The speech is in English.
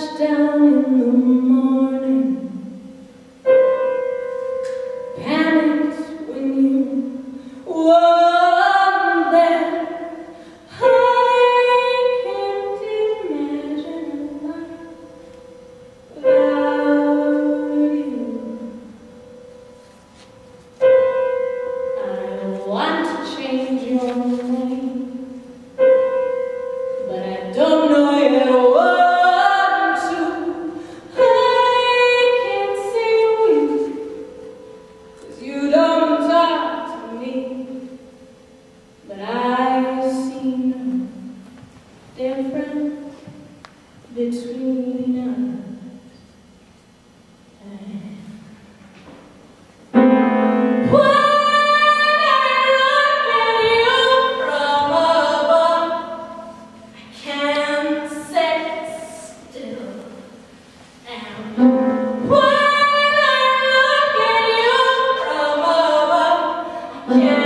touchdown in the Water.